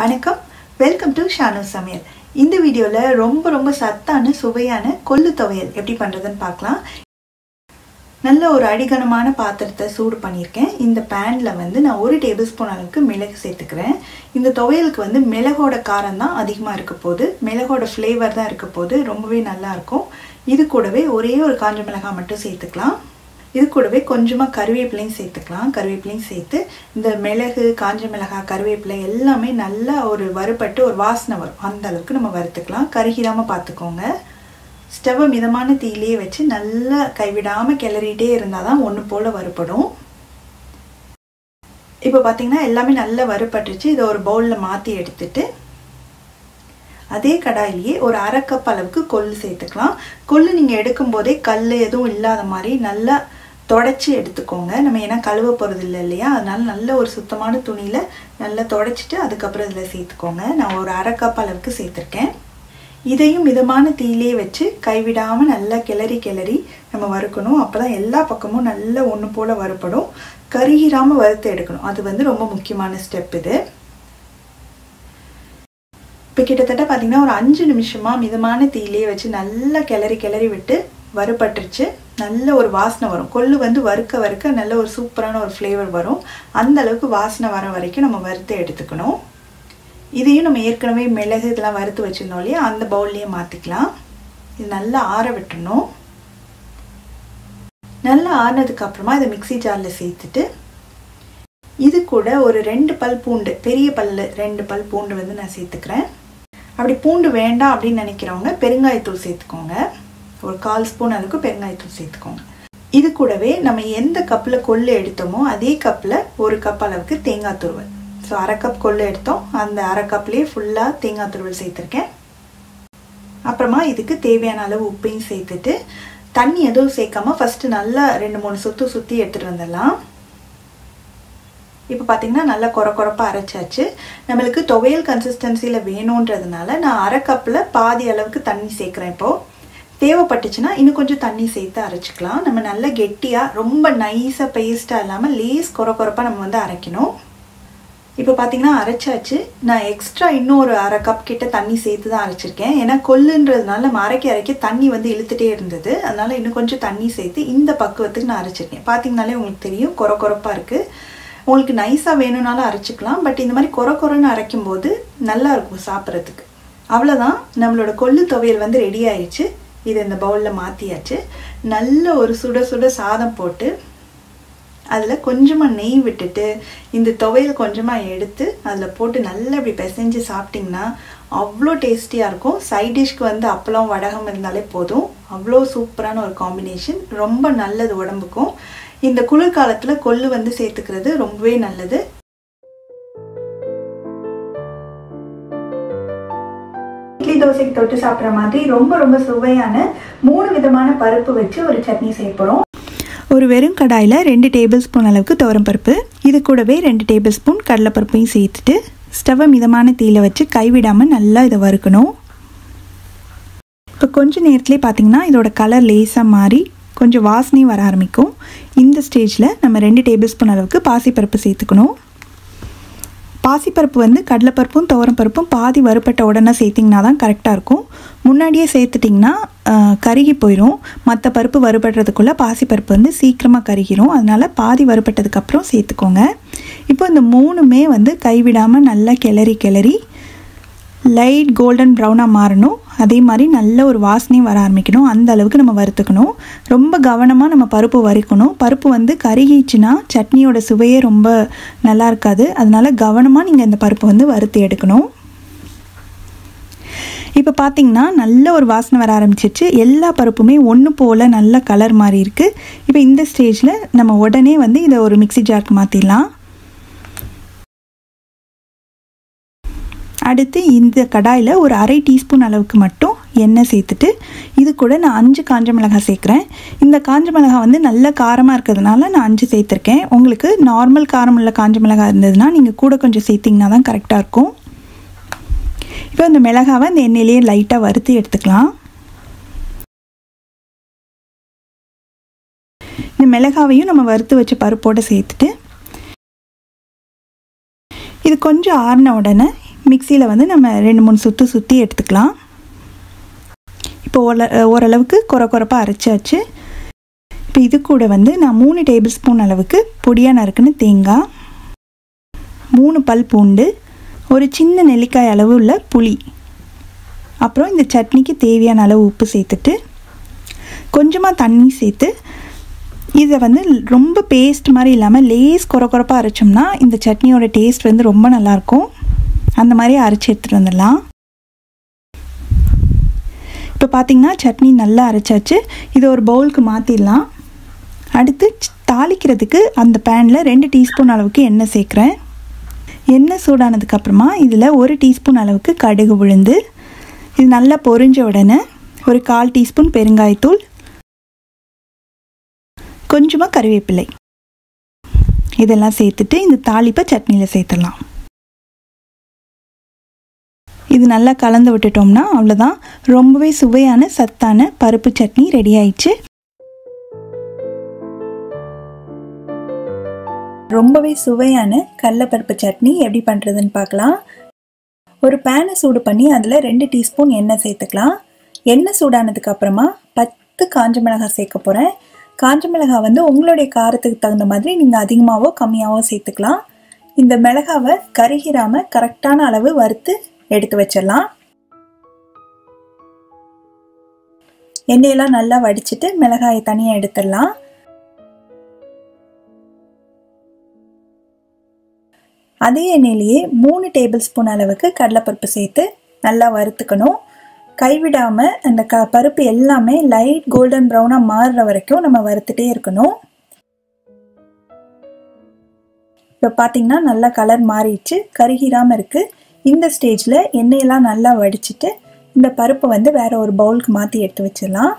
வணக்கம். Welcome to Shanu சமையல் இந்த வீடியோவில் ரொம்ப ரொம்ப சத்தான சுவையான கொள்ளு துவையல் எப்படி பண்ணுறதுன்னு பார்க்கலாம். நல்ல ஒரு அடிகனமான பாத்திரத்தை சூடு பண்ணியிருக்கேன். இந்த பேனில் வந்து நான் ஒரு டேபிள் ஸ்பூன் அளவுக்கு மிளகு சேர்த்துக்கிறேன். இந்த துவையலுக்கு வந்து மிளகோட காரம் தான் அதிகமாக இருக்க போது மிளகோட ஃப்ளேவர் தான் இருக்க போது ரொம்பவே நல்லாயிருக்கும் இது கூடவே ஒரே ஒரு காஞ்ச மிளகாய் மட்டும் சேர்த்துக்கலாம். இது கூடவே கொஞ்சமாக கருவேப்பிலையும் சேர்த்துக்கலாம். கருவேப்பிலையும் சேர்த்து இந்த மிளகு காஞ்ச மிளகாய் கருவேப்பிலை எல்லாமே நல்லா ஒரு வறுபட்டு ஒரு வாசனை வரும். அந்த அளவுக்கு நம்ம வறுத்துக்கலாம். கருகிடாமல் பார்த்துக்கோங்க. ஸ்டவ்வை மிதமான தீயிலேயே வச்சு நல்லா கைவிடாமல் கிளறிட்டே இருந்தால் தான் ஒன்று போல் வறுபடும். இப்போ பார்த்தீங்கன்னா எல்லாமே நல்லா வறுபட்டுச்சு இதை ஒரு பவுலில் மாற்றி எடுத்துட்டு அதே கடாயிலேயே ஒரு அரை கப் அளவுக்கு கொள்ளு சேர்த்துக்கலாம். கொள்ளு நீங்கள் எடுக்கும்போதே கல் எதுவும் இல்லாத மாதிரி நல்லா தொடச்சி எடுத்துக்கோங்க. நம்ம ஏன்னா கழுவ போகிறது இல்லை இல்லையா? அதனால நல்ல ஒரு சுத்தமான துணியில் நல்லா தொடச்சிட்டு அதுக்கப்புறம் இதில் சேர்த்துக்கோங்க. நான் ஒரு அரை கப் அளவுக்கு சேர்த்துருக்கேன். இதையும் மிதமான தீயிலே வச்சு கைவிடாமல் நல்லா கிளறி கிளறி நம்ம வறுக்கணும். அப்போ தான் எல்லா பக்கமும் நல்லா ஒன்று போல் வறுப்படும் கருகிராமல் வறுத்து எடுக்கணும். அது வந்து ரொம்ப முக்கியமான ஸ்டெப் இது. இப்போ கிட்டத்தட்ட பார்த்தீங்கன்னா ஒரு அஞ்சு நிமிஷமாக மிதமான தீயிலே வச்சு நல்லா கிளறி கிளறி விட்டு வறுபட்டுருச்சு. நல்ல ஒரு வாசனை வரும். கொள்ளு வந்து வறுக்க வறுக்க நல்ல ஒரு சூப்பரான ஒரு ஃப்ளேவர் வரும். அந்த அளவுக்கு வாசனை வர வரைக்கும் நம்ம வறுத்து எடுத்துக்கணும். இதையும் நம்ம ஏற்கனவே மிளகு இதெல்லாம் வறுத்து வச்சுருந்தோம் இல்லையா? அந்த பவுல்லையே மாற்றிக்கலாம் இது நல்லா ஆற விட்டுணும் நல்லா ஆறினதுக்கப்புறமா இதை மிக்சி ஜாரில் சேர்த்துட்டு இது கூட ஒரு ரெண்டு பல் பூண்டு பெரிய பல் ரெண்டு பல் பூண்டு வந்து நான் சேர்த்துக்கிறேன். அப்படி பூண்டு வேண்டாம் அப்படின்னு நினைக்கிறவங்க பெருங்காயத்தூள் சேர்த்துக்கோங்க. ஒரு கால் ஸ்பூன் அளவுக்கு பெருங்காயத்தூள் சேர்த்துக்கோங்க. இது கூடவே நம்ம எந்த கப்பில் கொள்ளு எடுத்தோமோ அதே கப்பில் ஒரு கப் அளவுக்கு தேங்காய் துருவல். ஸோ அரை கப் கொள்ளு எடுத்தோம். அந்த அரை கப்லேயே ஃபுல்லாக தேங்காய் துருவல் சேர்த்துருக்கேன். அப்புறமா இதுக்கு தேவையான அளவு உப்பையும் சேர்த்துட்டு தண்ணி எதுவும் சேர்க்காம ஃபஸ்ட்டு நல்லா ரெண்டு மூணு சுற்று சுற்றி எடுத்துகிட்டு வந்துடலாம். இப்போ பார்த்தீங்கன்னா நல்லா குறை குறைப்பாக அரைச்சாச்சு. நம்மளுக்கு துவையல் கன்சிஸ்டன்சியில் வேணுன்றதுனால நான் அரை கப்பில் பாதி அளவுக்கு தண்ணி சேர்க்குறேன் இப்போது தேவைப்பட்டுச்சுன்னா இன்னும் கொஞ்சம் தண்ணி சேர்த்து அரைச்சிக்கலாம். நம்ம நல்லா கெட்டியாக ரொம்ப நைஸாக பேஸ்ட்டாக இல்லாமல் லேஸ் குறை குறைப்பாக நம்ம வந்து அரைக்கணும். இப்போ பார்த்தீங்கன்னா அரைச்சாச்சு. நான் எக்ஸ்ட்ரா இன்னும் ஒரு அரை கப் கிட்ட தண்ணி சேர்த்து தான் அரைச்சிருக்கேன். ஏன்னா கொல்லுன்றதுனால நம்ம அரைக்க அரைக்க தண்ணி வந்து இழுத்துட்டே இருந்தது. அதனால இன்னும் கொஞ்சம் தண்ணி சேர்த்து இந்த பக்குவத்துக்கு நான் அரைச்சிருக்கேன். பார்த்தீங்கனாலே உங்களுக்கு தெரியும் குறை குறைப்பாக இருக்குது உங்களுக்கு நைஸாக வேணும்னாலும் அரைச்சிக்கலாம். பட் இந்த மாதிரி குறை குறைன்னு அரைக்கும் போது நல்லா இருக்கும் சாப்பிட்றதுக்கு. அவ்வளோதான் நம்மளோட கொள்ளு துவையல் வந்து ரெடி ஆயிடுச்சு இதை இந்த பவுலில் மாற்றியாச்சு நல்ல ஒரு சுட சுட சாதம் போட்டு அதில் கொஞ்சமாக நெய் விட்டுட்டு இந்த துவையல் கொஞ்சமாக எடுத்து அதில் போட்டு நல்லா இப்படி பிசைஞ்சு சாப்பிட்டிங்கன்னா அவ்வளோ டேஸ்டியாக இருக்கும். சைட் டிஷ்க்கு வந்து அப்பளம் வடகம் இருந்தாலே போதும். அவ்வளோ சூப்பரான ஒரு காம்பினேஷன் ரொம்ப நல்லது உடம்புக்கும். இந்த குளிர்காலத்தில் கொள்ளு வந்து சேர்த்துக்கிறது ரொம்பவே நல்லது. தோசைக்கு தொட்டு சாப்பிட்ற மாதிரி ரொம்ப ரொம்ப சுவையான மூணு விதமான பருப்பு வச்சு ஒரு சட்னி செய்ய போகிறோம் ஒரு வெறும் கடாயில் ரெண்டு டேபிள் ஸ்பூன் அளவுக்கு துவரம் பருப்பு இது கூடவே ரெண்டு டேபிள் ஸ்பூன் கடலைப்பருப்பையும் சேர்த்துட்டு ஸ்டவ்வை மிதமான தீயில் வச்சு கைவிடாமல் நல்லா இதை வறுக்கணும். இப்போ கொஞ்சம் நேரத்துலேயே பார்த்தீங்கன்னா இதோட கலர் லேசாக மாறி கொஞ்சம் வாசனையும் வர ஆரம்பிக்கும். இந்த ஸ்டேஜில் நம்ம ரெண்டு டேபிள் ஸ்பூன் அளவுக்கு பாசிப்பருப்பு சேர்த்துக்கணும். பாசிப்பருப்பு வந்து கடலைப்பருப்பும் துவரம்பருப்பும் பாதி வறுப்பட்ட உடனே சேர்த்திங்கன்னா தான் கரெக்டாக இருக்கும். முன்னாடியே சேர்த்துட்டிங்கன்னா கருகி போயிடும் மற்ற பருப்பு வறுபடுறதுக்குள்ளே பாசிப்பருப்பு வந்து சீக்கிரமாக கருகிரும். அதனால் பாதி வறுபட்டதுக்கப்புறம் சேர்த்துக்கோங்க. இப்போ இந்த மூணுமே வந்து கைவிடாமல் நல்லா கிளறி கிளறி லைட் கோல்டன் ப்ரௌனாக மாறணும். அதே மாதிரி நல்ல ஒரு வாசனையும் வர ஆரம்பிக்கணும். அந்த அளவுக்கு நம்ம வறுத்துக்கணும். ரொம்ப கவனமாக நம்ம பருப்பு வறுக்கணும். பருப்பு வந்து கருகிச்சுன்னா சட்னியோட சுவையே ரொம்ப நல்லா இருக்காது. அதனால் கவனமாக நீங்கள் இந்த பருப்பு வந்து வறுத்து எடுக்கணும். இப்போ பார்த்தீங்கன்னா நல்ல ஒரு வாசனை வர ஆரம்பிச்சிருச்சு. எல்லா பருப்புமே ஒன்று போல் நல்ல கலர் மாதிரி இருக்குது இப்போ இந்த ஸ்டேஜில் நம்ம உடனே வந்து இதை ஒரு மிக்சி ஜாருக்கு மாற்றிடலாம் அடுத்து இந்த கடாயில் ஒரு அரை டீஸ்பூன் அளவுக்கு மட்டும் எண்ணெய் சேர்த்துட்டு இது கூட நான் அஞ்சு காஞ்ச மிளகாய் சேர்க்குறேன். இந்த காஞ்ச மிளகாய் வந்து நல்ல காரமாக இருக்கிறதுனால நான் அஞ்சு சேர்த்துருக்கேன். உங்களுக்கு நார்மல் காரம் உள்ள காஞ்ச மிளகாய் இருந்ததுன்னா நீங்கள் கூட கொஞ்சம் சேர்த்திங்கன்னா தான் கரெக்டாக இருக்கும். இப்போ இந்த மிளகாவை இந்த எண்ணெயிலேயே லைட்டாக வறுத்து எடுத்துக்கலாம். இந்த மிளகாவையும் நம்ம வறுத்து வச்ச பருப்போடு சேர்த்துட்டு இது கொஞ்சம் ஆறின உடனே மிக்சியில் வந்து நம்ம ரெண்டு மூணு சுற்று சுற்றி எடுத்துக்கலாம். இப்போ ஓர ஓரளவுக்கு குறை குறைப்பாக அரைச்சாச்சு. இப்போ இது கூட வந்து நான் மூணு டேபிள் ஸ்பூன் அளவுக்கு பொடியாக நறுக்குன்னு தேங்காய் மூணு பல் பூண்டு ஒரு சின்ன நெல்லிக்காய் அளவு உள்ள புளி. அப்புறம் இந்த சட்னிக்கு தேவையான அளவு உப்பு சேர்த்துட்டு கொஞ்சமாக தண்ணி சேர்த்து இதை வந்து ரொம்ப பேஸ்ட் மாதிரி இல்லாமல் லேஸ் குறை குறைப்பாக அரைச்சோம்னா இந்த சட்னியோட டேஸ்ட் வந்து ரொம்ப நல்லாயிருக்கும் அந்த மாதிரி அரைச்சி எடுத்துகிட்டு வந்துடலாம். இப்போ பார்த்திங்கன்னா சட்னி நல்லா அரைச்சாச்சு. இதை ஒரு பவுலுக்கு மாற்றிடலாம் அடுத்து தாளிக்கிறதுக்கு அந்த பேனில் ரெண்டு டீஸ்பூன் அளவுக்கு எண்ணெய் சேர்க்குறேன். எண்ணெய் சூடானதுக்கப்புறமா இதில் ஒரு டீஸ்பூன் அளவுக்கு கடுகு உளுந்து. இது நல்லா பொரிஞ்ச உடனே ஒரு கால் டீஸ்பூன் பெருங்காயத்தூள். கொஞ்சமாக கருவேப்பிலை. இதெல்லாம் சேர்த்துட்டு இந்த தாளிப்பை சட்னியில் சேர்த்துடலாம். இது நல்லா கலந்து விட்டுட்டோம்னா அவ்வளோதான் ரொம்பவே சுவையான சத்தான பருப்பு சட்னி ரெடி ஆயிடுச்சு. ரொம்பவே சுவையான கடலப்பருப்பு சட்னி எப்படி பண்ணுறதுன்னு பார்க்கலாம். ஒரு பேனை சூடு பண்ணி அதில் ரெண்டு டீஸ்பூன் எண்ணெய் சேர்த்துக்கலாம். எண்ணெய் சூடானதுக்கு அப்புறமா பத்து காஞ்ச மிளகாய் சேர்க்க போகிறேன் காஞ்ச மிளகாய் வந்து உங்களுடைய காரத்துக்கு தகுந்த மாதிரி நீங்கள் அதிகமாகவோ கம்மியாகவோ சேர்த்துக்கலாம். இந்த மிளகாவை கருகிராமல் கரெக்டான அளவு வறுத்து எடுத்து வச்சிடலாம். எண்ணெயெல்லாம் நல்லா வடிச்சிட்டு மிளகாயை தனியாக எடுத்துடலாம். அதே எண்ணெயிலேயே மூணு டேபிள் ஸ்பூன் அளவுக்கு கடலைப்பருப்பு சேர்த்து நல்லா வறுத்துக்கணும். கைவிடாமல் அந்த க பருப்பு எல்லாமே லைட் கோல்டன் ப்ரௌனாக மாறுற வரைக்கும் நம்ம வறுத்துட்டே இருக்கணும். இப்போ பார்த்தீங்கன்னா நல்லா கலர் மாறிடுச்சு. கருகிராமல் இருக்குது இந்த ஸ்டேஜில் எண்ணெயெல்லாம் நல்லா வடிச்சிட்டு இந்த பருப்பை வந்து வேற ஒரு பவுலுக்கு மாற்றி எடுத்து வச்சிடலாம்.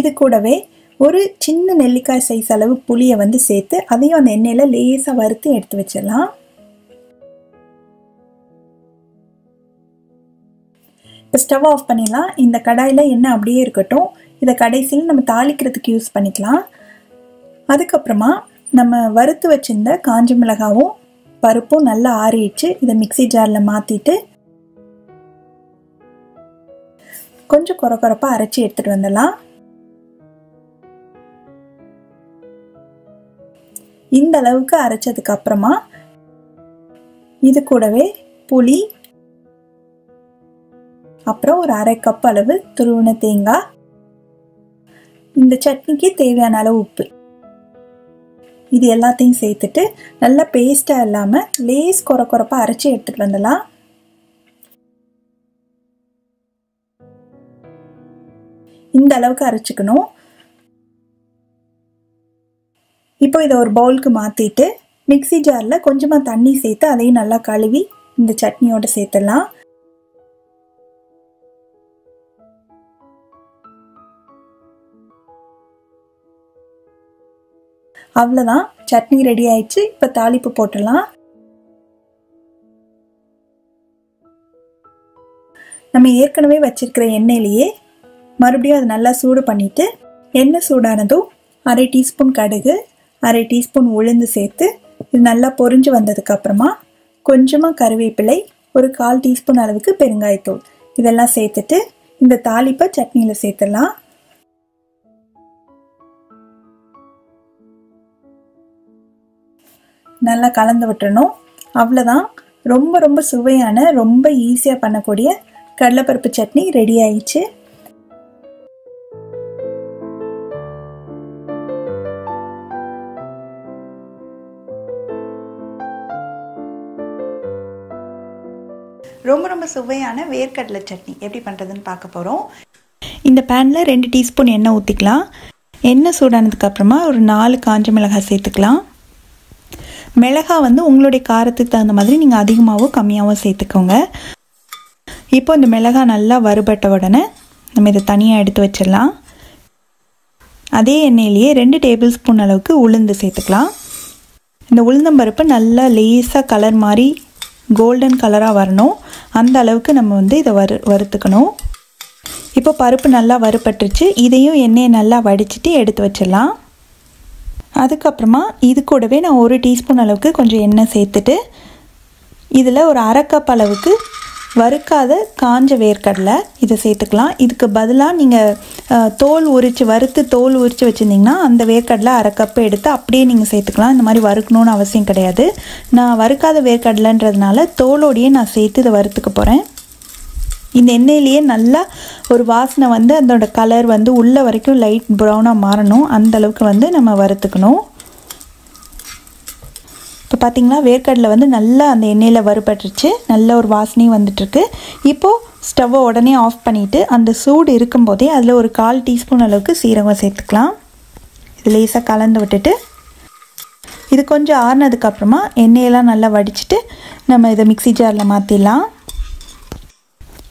இது கூடவே ஒரு சின்ன நெல்லிக்காய் சைஸ் அளவு புளியை வந்து சேர்த்து அதையும் அந்த எண்ணெயில் லேசாக வறுத்து எடுத்து வச்சிடலாம். இப்போ ஸ்டவ் ஆஃப் பண்ணிடலாம். இந்த கடாயில் எண்ணெய் அப்படியே இருக்கட்டும். இதை கடைசியில் நம்ம தாளிக்கிறதுக்கு யூஸ் பண்ணிக்கலாம். அதுக்கப்புறமா நம்ம வறுத்து வச்சிருந்த காஞ்ச மிளகாவும் பருப்பும் நல்லா ஆறிடுச்சு. இதை மிக்சி ஜாரில் மாற்றிட்டு கொஞ்சம் குறை குறைப்பாக அரைச்சி எடுத்துகிட்டு வந்துடலாம். இந்த அளவுக்கு அரைச்சதுக்கு அப்புறமா இது கூடவே புளி அப்புறம் ஒரு அரை கப் அளவு துருவின தேங்காய் இந்த சட்னிக்கு தேவையான அளவு உப்பு. இது எல்லாத்தையும் சேர்த்துட்டு நல்லா பேஸ்டாக இல்லாமல் லேஸ் குறை குறைப்பாக அரைச்சி எடுத்துகிட்டு வந்துடலாம். இந்த அளவுக்கு அரைச்சிக்கணும். இப்போ இதை ஒரு பவுலுக்கு மாற்றிட்டு மிக்சி ஜாரில் கொஞ்சமாக தண்ணி சேர்த்து அதையும் நல்லா கழுவி இந்த சட்னியோடு சேர்த்துடலாம். அவ்வளோதான் சட்னி ரெடி ஆயிடுச்சு. இப்போ தாளிப்பு போட்டுடலாம். நம்ம ஏற்கனவே வச்சிருக்கிற எண்ணெயிலேயே மறுபடியும் அது நல்லா சூடு பண்ணிட்டு எண்ணெய் சூடானதும் அரை டீஸ்பூன் கடுகு அரை டீஸ்பூன் உளுந்து சேர்த்து இது நல்லா பொரிஞ்சு வந்ததுக்கு அப்புறமா கொஞ்சமாக கருவேப்பிலை ஒரு கால் டீஸ்பூன் அளவுக்கு பெருங்காயத்தூள் இதெல்லாம் சேர்த்துட்டு இந்த தாளிப்பை சட்னியில் சேர்த்துடலாம். நல்லா கலந்து விட்டுறணும். அவ்வளோதான் ரொம்ப ரொம்ப சுவையான ரொம்ப ஈஸியாக பண்ணக்கூடிய கடலைப்பருப்பு சட்னி ரெடி ஆயிடுச்சு. ரொம்ப ரொம்ப சுவையான வேர்க்கடலை சட்னி. எப்படி பண்ணுறதுன்னு பார்க்க போகிறோம் இந்த பேனில் ரெண்டு டீஸ்பூன் எண்ணெய் ஊற்றிக்கலாம் எண்ணெய் சூடானதுக்கப்புறமா ஒரு நாலு காஞ்ச மிளகாய் சேர்த்துக்கலாம். மிளகாய் வந்து உங்களுடைய காரத்துக்கு தகுந்த மாதிரி நீங்கள் அதிகமாகவோ கம்மியாகவோ சேர்த்துக்கோங்க. இப்போ இந்த மிளகாய் நல்லா வறுபட்ட உடனே நம்ம இதை தனியாக எடுத்து வச்சிடலாம். அதே எண்ணெயிலேயே ரெண்டு டேபிள் ஸ்பூன் அளவுக்கு உளுந்து சேர்த்துக்கலாம். இந்த உளுந்தம்பருப்பு நல்லா லேசாக கலர் மாதிரி கோல்டன் கலராக வரணும். அந்த அளவுக்கு நம்ம வந்து இதை வறு வறுத்துக்கணும். இப்போ பருப்பு நல்லா வறுபட்டுருச்சு. இதையும் எண்ணெயை நல்லா வடிச்சிட்டு எடுத்து வச்சிடலாம். அதுக்கப்புறமா இது கூடவே நான் ஒரு டீஸ்பூன் அளவுக்கு கொஞ்சம் எண்ணெய் சேர்த்துட்டு இதில் ஒரு அரைக்கப் அளவுக்கு வறுக்காத காஞ்ச வேர்க்கடலை இதை சேர்த்துக்கலாம். இதுக்கு பதிலாக நீங்கள் தோல் உரித்து வறுத்து தோல் உரித்து வச்சுருந்தீங்கன்னா அந்த வேர்க்கடலை அரை கப்பு எடுத்து அப்படியே நீங்கள் சேர்த்துக்கலாம். இந்த மாதிரி வறுக்கணும்னு அவசியம் கிடையாது. நான் வறுக்காத வேர்க்கடலைன்றதுனால தோலோடையே நான் சேர்த்து இதை வறுத்துக்க போகிறேன் இந்த எண்ணெயிலேயே நல்லா ஒரு வாசனை வந்து அதோட கலர் வந்து உள்ள வரைக்கும் லைட் ப்ரௌனாக மாறணும். அந்தளவுக்கு வந்து நம்ம வறுத்துக்கணும். இப்போ பார்த்திங்கன்னா வேர்க்கடலை வந்து நல்லா அந்த எண்ணெயில் வறுபட்டுருச்சு. நல்ல ஒரு வாசனையும் வந்துட்டுருக்கு. இப்போது ஸ்டவ்வை உடனே ஆஃப் பண்ணிவிட்டு அந்த சூடு இருக்கும்போதே அதில் ஒரு கால் டீஸ்பூன் அளவுக்கு சீரகம் சேர்த்துக்கலாம். இது லேசாக கலந்து விட்டுட்டு இது கொஞ்சம் ஆறுனதுக்கப்புறமா எண்ணெயெல்லாம் நல்லா வடிச்சிட்டு நம்ம இதை மிக்சி ஜாரில் மாற்றிடலாம்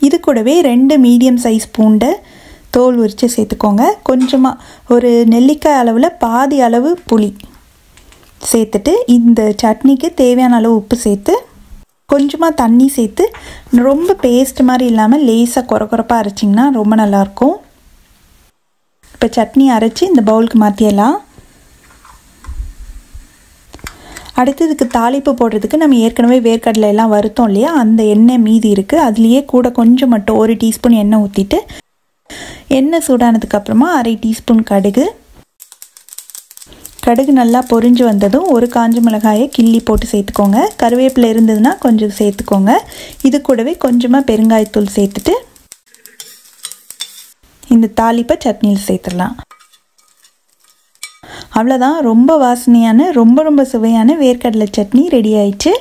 இது கூடவே ரெண்டு மீடியம் சைஸ் பூண்டை தோல் உரித்து சேர்த்துக்கோங்க. கொஞ்சமாக ஒரு நெல்லிக்காய் அளவில் பாதி அளவு புளி சேர்த்துட்டு இந்த சட்னிக்கு தேவையான அளவு உப்பு சேர்த்து கொஞ்சமாக தண்ணி சேர்த்து ரொம்ப பேஸ்ட் மாதிரி இல்லாமல் லேசாக குறை குறைப்பாக அரைச்சிங்கன்னா ரொம்ப நல்லாயிருக்கும் இப்போ சட்னி அரைச்சி இந்த பவுலுக்கு மாற்றிடலாம் அடுத்ததுக்கு தாளிப்பு போடுறதுக்கு நம்ம ஏற்கனவே வேர்க்கடலை எல்லாம் வருத்தோம் இல்லையா? அந்த எண்ணெய் மீதி இருக்குது அதுலேயே கூட கொஞ்சம் மட்டும் ஒரு டீஸ்பூன் எண்ணெய் ஊற்றிட்டு எண்ணெய் சூடானதுக்கப்புறமா அரை டீஸ்பூன் கடுகு. கடுகு நல்லா பொரிஞ்சு வந்ததும் ஒரு காஞ்ச மிளகாயை கிள்ளி போட்டு சேர்த்துக்கோங்க. கருவேப்பிலை இருந்ததுன்னா கொஞ்சம் சேர்த்துக்கோங்க. இது கூடவே கொஞ்சமாக பெருங்காயத்தூள் சேர்த்துட்டு இந்த தாளிப்பை சட்னியில் சேர்த்துடலாம். அவ்வளோதான் ரொம்ப வாசனையான ரொம்ப ரொம்ப சுவையான வேர்க்கடலை சட்னி ரெடி ஆயிடுச்சு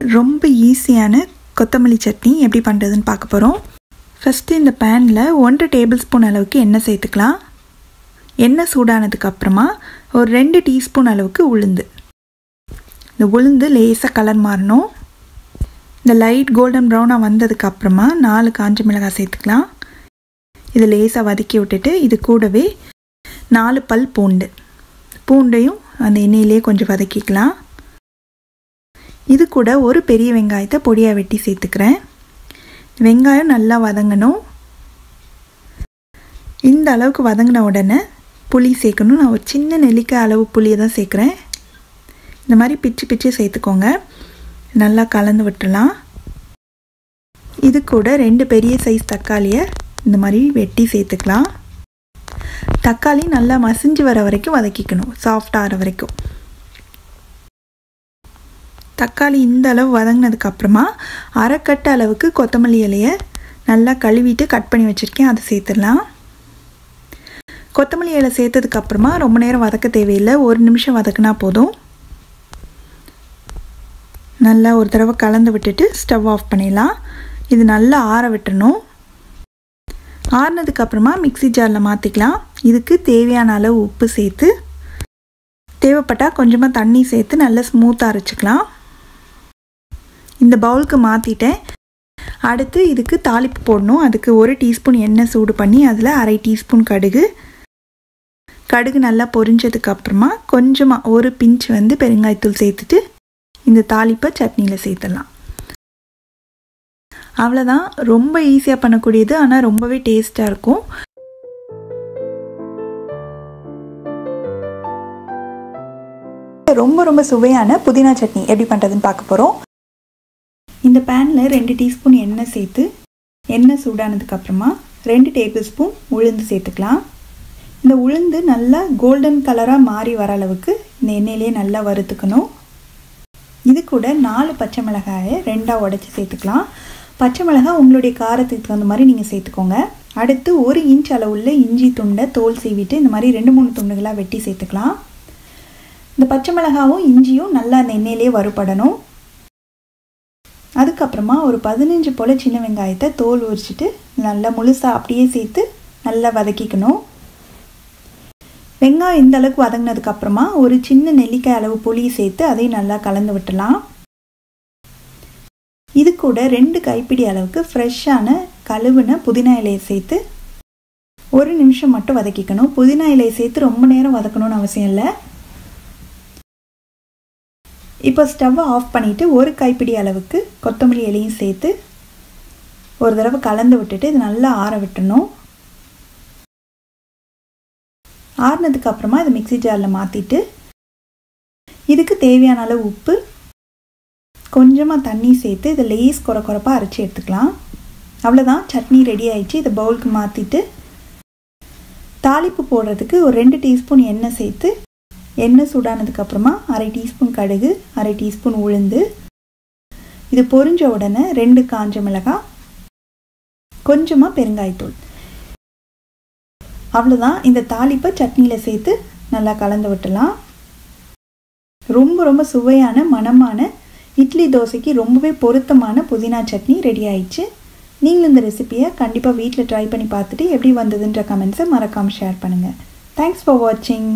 ரொம்ப ஈஸியான கொத்தமல்லி சட்னி எப்படி பண்ணுறதுன்னு பார்க்க போகிறோம் ஃபஸ்ட்டு இந்த பேனில் ஒன்றரை டேபிள் ஸ்பூன் அளவுக்கு எண்ணெய் சேர்த்துக்கலாம். எண்ணெய் சூடானதுக்கு அப்புறமா ஒரு ரெண்டு டீஸ்பூன் அளவுக்கு உளுந்து. இந்த உளுந்து லேசாக கலர் மாறணும். இந்த லைட் கோல்டன் ப்ரௌனாக வந்ததுக்கு அப்புறமா நாலு காஞ்ச மிளகாய் சேர்த்துக்கலாம். இது லேசாக வதக்கி விட்டுட்டு இது கூடவே நாலு பல் பூண்டு. பூண்டையும் அந்த எண்ணெயிலே கொஞ்சம் வதக்கிக்கலாம். இது கூட ஒரு பெரிய வெங்காயத்தை பொடியாக வெட்டி சேர்த்துக்கிறேன். வெங்காயம் நல்லா வதங்கணும். இந்த அளவுக்கு வதங்கின உடனே புளி சேர்க்கணும். நான் ஒரு சின்ன நெல்லிக்காய் அளவு புளியை தான் சேர்க்குறேன். இந்த மாதிரி பிச்சு பிச்சு சேர்த்துக்கோங்க. நல்லா கலந்து விட்டுலாம் இது கூட ரெண்டு பெரிய சைஸ் தக்காளியை இந்த மாதிரி வெட்டி சேர்த்துக்கலாம். தக்காளி நல்லா மசிஞ்சு வர வரைக்கும் வதக்கிக்கணும். சாஃப்ட் ஆகிற வரைக்கும். தக்காளி இந்த அளவு வதங்கினதுக்கப்புறமா அரைக்கட்டு அளவுக்கு கொத்தமல்லி இலையை நல்லா கழுவிட்டு கட் பண்ணி வச்சுருக்கேன். அதை சேர்த்துடலாம். கொத்தமல்லி இலை சேர்த்ததுக்கப்புறமா ரொம்ப நேரம் வதக்க தேவையில்லை. ஒரு நிமிஷம் வதக்குனா போதும். நல்லா ஒரு தடவை கலந்து விட்டுட்டு ஸ்டவ் ஆஃப் பண்ணிடலாம். இது நல்லா ஆற விட்டுறணும் ஆறுனதுக்கப்புறமா மிக்சி ஜாரில் மாற்றிக்கலாம் இதுக்கு தேவையான அளவு உப்பு சேர்த்து தேவைப்பட்டால் கொஞ்சமாக தண்ணி சேர்த்து நல்லா ஸ்மூத்தாக அரைச்சிக்கலாம். இந்த பவுலுக்கு மாற்றிட்டேன் அடுத்து இதுக்கு தாளிப்பு போடணும். அதுக்கு ஒரு டீஸ்பூன் எண்ணெய் சூடு பண்ணி அதில் அரை டீஸ்பூன் கடுகு. கடுகு நல்லா பொரிஞ்சதுக்கப்புறமா கொஞ்சமாக ஒரு பிஞ்ச் வந்து பெருங்காயத்தூள் சேர்த்துட்டு இந்த தாளிப்பை சட்னியில் சேர்த்துடலாம். அவ்வளோதான் ரொம்ப ஈஸியாக பண்ணக்கூடியது. ஆனால் ரொம்பவே டேஸ்ட்டாக இருக்கும். ரொம்ப ரொம்ப சுவையான புதினா சட்னி எப்படி பண்ணுறதுன்னு பார்க்க போகிறோம் இந்த பேனில் ரெண்டு டீஸ்பூன் எண்ணெய் சேர்த்து எண்ணெய் சூடானதுக்கப்புறமா ரெண்டு டேபிள் ஸ்பூன் உளுந்து சேர்த்துக்கலாம். இந்த உளுந்து நல்லா கோல்டன் கலராக மாறி வர அளவுக்கு இந்த எண்ணெயிலே நல்லா வறுத்துக்கணும். இது கூட நாலு பச்சை மிளகாயை ரெண்டாக உடச்சி சேர்த்துக்கலாம். பச்சை மிளகாய் உங்களுடைய காரத்துக்கு தகுந்த மாதிரி நீங்கள் சேர்த்துக்கோங்க. அடுத்து ஒரு இன்ச் அளவுள்ள இஞ்சி துண்டை தோல் சீவிட்டு இந்த மாதிரி ரெண்டு மூணு துண்டுகளாக வெட்டி சேர்த்துக்கலாம். இந்த பச்சை மிளகாவும் இஞ்சியும் நல்லா அந்த எண்ணெயிலே வறுபடணும். அதுக்கப்புறமா ஒரு பதினஞ்சு போல் சின்ன வெங்காயத்தை தோல் உரிச்சிட்டு நல்லா முழுசாக அப்படியே சேர்த்து நல்லா வதக்கிக்கணும். வெங்காயம் இந்த அளவுக்கு வதங்கினதுக்கப்புறமா ஒரு சின்ன நெல்லிக்காய் அளவு புளி சேர்த்து அதையும் நல்லா கலந்து விட்டுலாம். இது கூட ரெண்டு கைப்பிடி அளவுக்கு ஃப்ரெஷ்ஷான கழுவுன புதினா இலையை சேர்த்து ஒரு நிமிஷம் மட்டும் வதக்கிக்கணும். புதினா இலையை சேர்த்து ரொம்ப நேரம் வதக்கணும்னு அவசியம் இல்லை. இப்போ ஸ்டவ்வை ஆஃப் பண்ணிவிட்டு ஒரு கைப்பிடி அளவுக்கு கொத்தமல்லி இலையும் சேர்த்து ஒரு தடவை கலந்து விட்டுட்டு இது நல்லா ஆற விட்டணும். ஆறுனதுக்கு அப்புறமா இதை மிக்சி ஜாரில் மாற்றிட்டு இதுக்கு தேவையான அளவு உப்பு கொஞ்சமாக தண்ணி சேர்த்து இதை லேஸ் குறை குறைப்பாக அரைச்சி எடுத்துக்கலாம். அவ்வளோதான் சட்னி ரெடி ஆயிடுச்சு. இதை பவுலுக்கு மாற்றிட்டு தாளிப்பு போடுறதுக்கு ஒரு ரெண்டு டீஸ்பூன் எண்ணெய் சேர்த்து எண்ணெய் சூடானதுக்கப்புறமா அரை டீஸ்பூன் கடுகு அரை டீஸ்பூன் உளுந்து இது பொரிஞ்ச உடனே ரெண்டு காஞ்ச மிளகாய் கொஞ்சமாக பெருங்காயத்தூள். அவ்வளோதான் இந்த தாளிப்பை சட்னியில் சேர்த்து நல்லா கலந்து விட்டுலாம். ரொம்ப ரொம்ப சுவையான மணமான இட்லி தோசைக்கு ரொம்பவே பொருத்தமான புதினா சட்னி ரெடி ஆயிடுச்சு. நீங்களும் இந்த ரெசிபியை கண்டிப்பாக வீட்டில் ட்ரை பண்ணி பார்த்துட்டு எப்படி வந்ததுன்ற கமெண்ட்ஸை மறக்காமல் ஷேர் பண்ணுங்கள் தேங்க்ஸ் ஃபார் வாட்சிங்